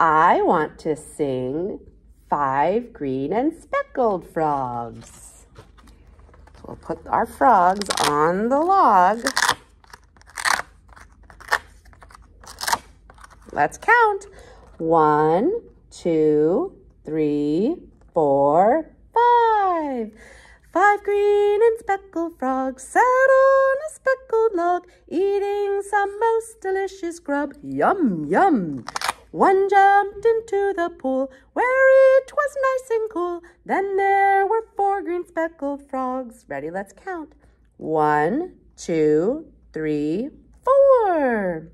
I want to sing five green and speckled frogs. We'll put our frogs on the log. Let's count. One, two, three, four, five. Five green and speckled frogs sat on a speckled log, eating some most delicious grub. Yum, yum. One jumped into the pool where it was nice and cool. Then there were four green speckled frogs. Ready? Let's count. One, two, three, four.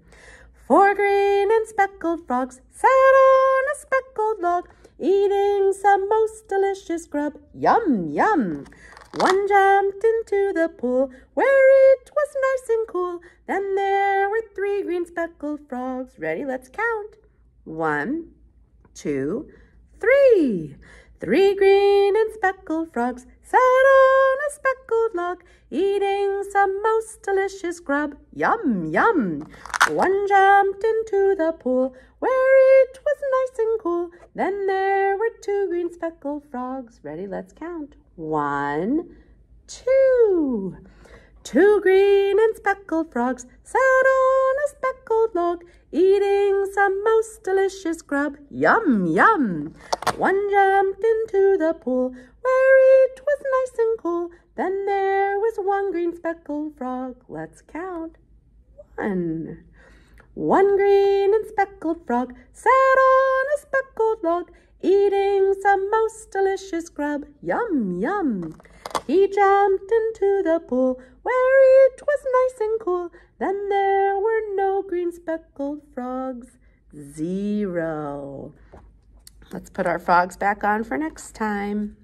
Four green and speckled frogs sat on a speckled log, eating some most delicious grub. Yum, yum. One jumped into the pool where it was nice and cool. Then there were three green speckled frogs. Ready? Let's count. One, two, three. Three green and speckled frogs sat on a speckled log, eating some most delicious grub. Yum, yum. One jumped into the pool where it was nice and cool. Then there were two green speckled frogs. Ready? Let's count. One, two. Two green and speckled frogs sat on a speckled log, eating most delicious grub. Yum, yum. One jumped into the pool where it was nice and cool. Then there was one green speckled frog. Let's count. One. One green and speckled frog sat on a speckled log, eating some most delicious grub. Yum, yum. He jumped into the pool where it was nice and cool. Then there were no green speckled frogs. Zero. Let's put our frogs back on for next time.